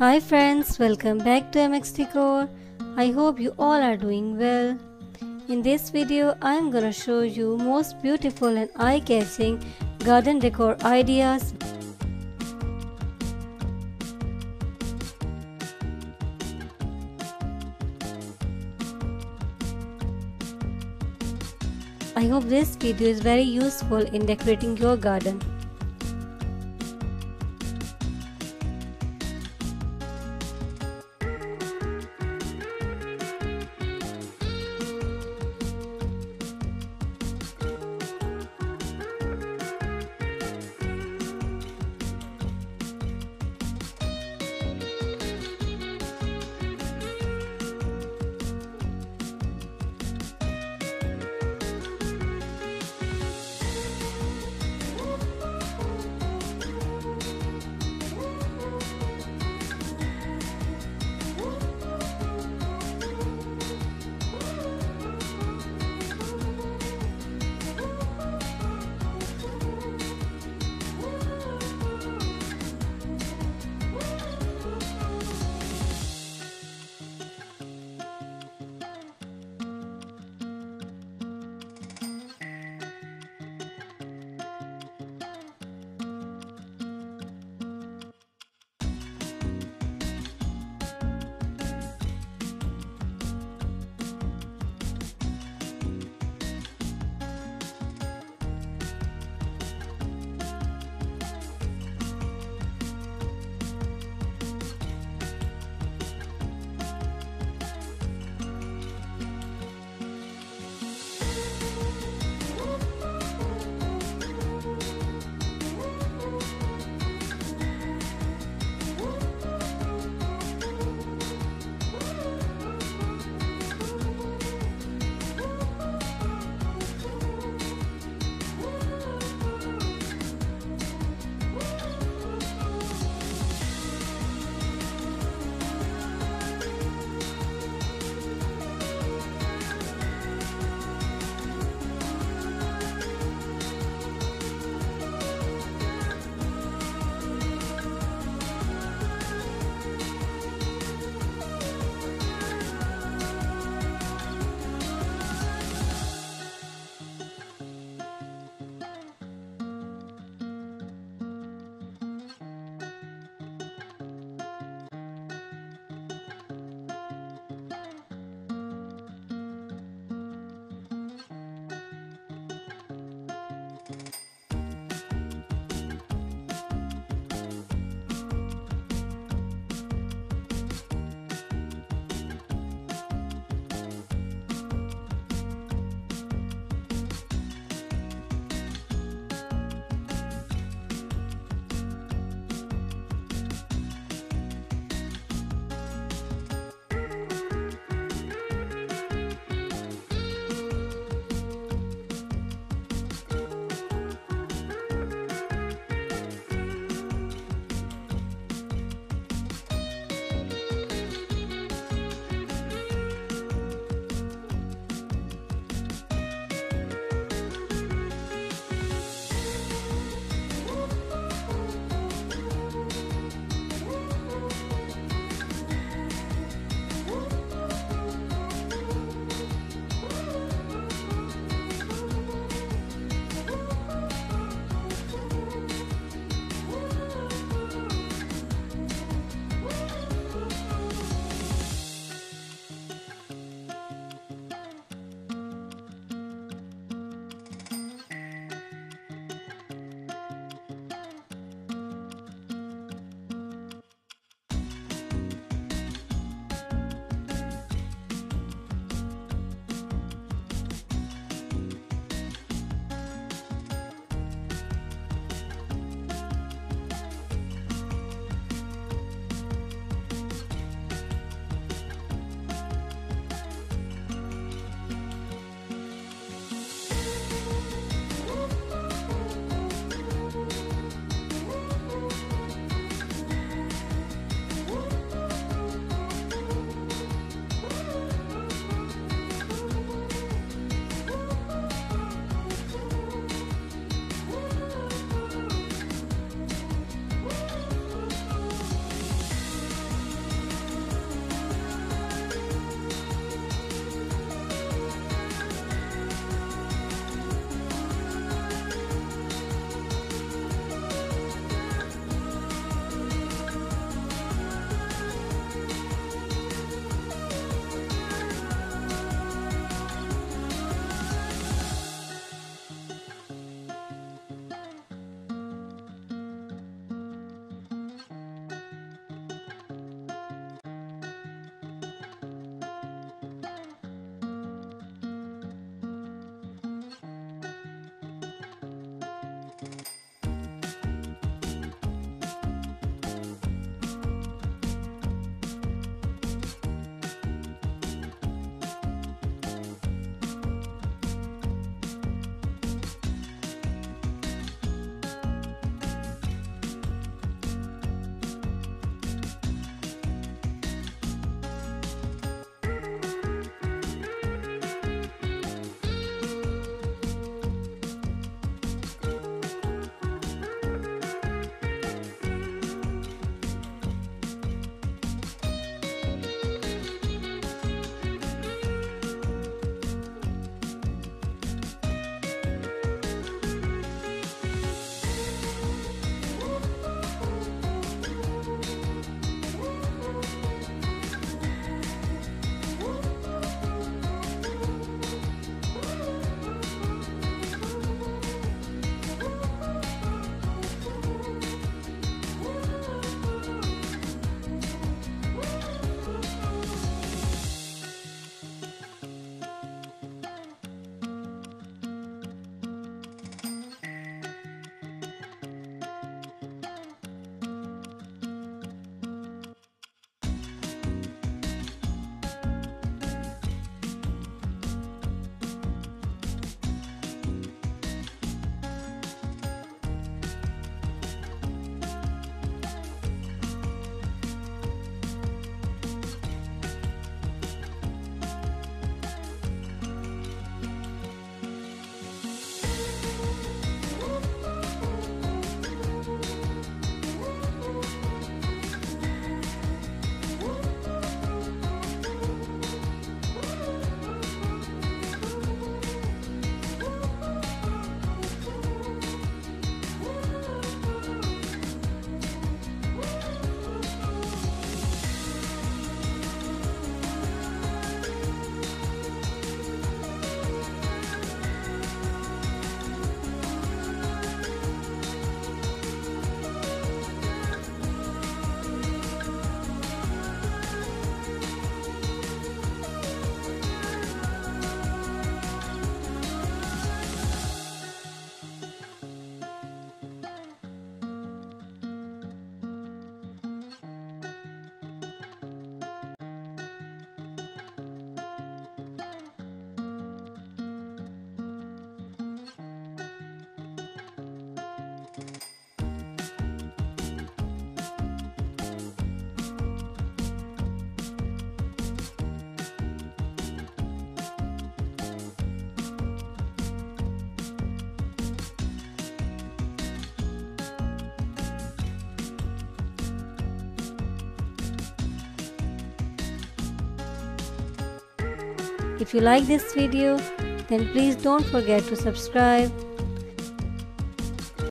Hi friends, welcome back to MX Decor. I hope you all are doing well. In this video, I am gonna show you most beautiful and eye-catching garden decor ideas. I hope this video is very useful in decorating your garden. If you like this video, then please don't forget to subscribe